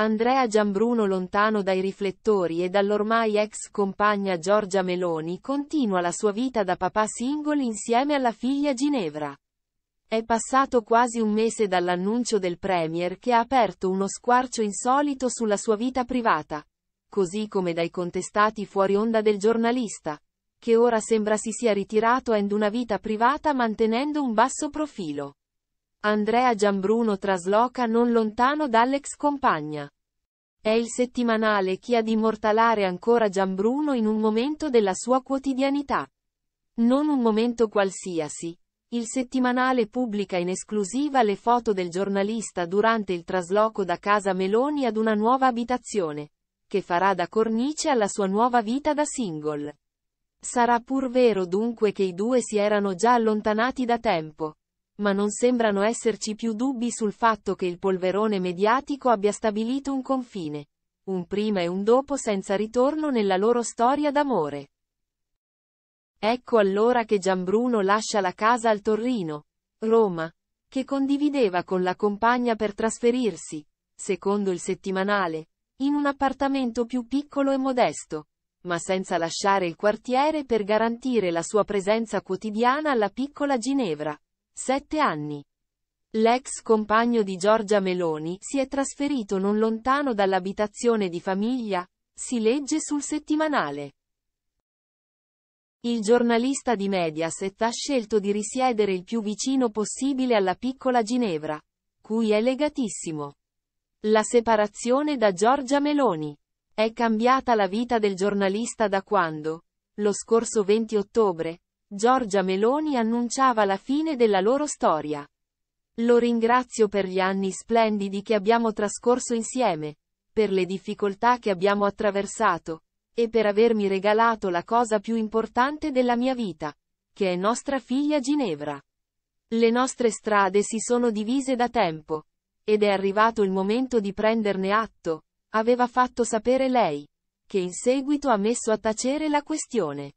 Andrea Giambruno lontano dai riflettori e dall'ormai ex compagna Giorgia Meloni continua la sua vita da papà single insieme alla figlia Ginevra. È passato quasi un mese dall'annuncio del Premier che ha aperto uno squarcio insolito sulla sua vita privata. Così come dai contestati fuori onda del giornalista. Che ora sembra si sia ritirato end una vita privata mantenendo un basso profilo. Andrea Giambruno trasloca non lontano dall'ex compagna. È il settimanale chi ad immortalare ancora Giambruno in un momento della sua quotidianità. Non un momento qualsiasi. Il settimanale pubblica in esclusiva le foto del giornalista durante il trasloco da casa Meloni ad una nuova abitazione, che farà da cornice alla sua nuova vita da single. Sarà pur vero dunque che i due si erano già allontanati da tempo ma non sembrano esserci più dubbi sul fatto che il polverone mediatico abbia stabilito un confine. Un prima e un dopo senza ritorno nella loro storia d'amore. Ecco allora che Gianbruno lascia la casa al Torrino, Roma, che condivideva con la compagna per trasferirsi, secondo il settimanale, in un appartamento più piccolo e modesto, ma senza lasciare il quartiere per garantire la sua presenza quotidiana alla piccola Ginevra. Sette anni. L'ex compagno di Giorgia Meloni si è trasferito non lontano dall'abitazione di famiglia, si legge sul settimanale. Il giornalista di Mediaset ha scelto di risiedere il più vicino possibile alla piccola Ginevra, cui è legatissimo. La separazione da Giorgia Meloni. È cambiata la vita del giornalista da quando, lo scorso 20 ottobre, Giorgia Meloni annunciava la fine della loro storia. Lo ringrazio per gli anni splendidi che abbiamo trascorso insieme, per le difficoltà che abbiamo attraversato, e per avermi regalato la cosa più importante della mia vita, che è nostra figlia Ginevra. Le nostre strade si sono divise da tempo, ed è arrivato il momento di prenderne atto, aveva fatto sapere lei, che in seguito ha messo a tacere la questione.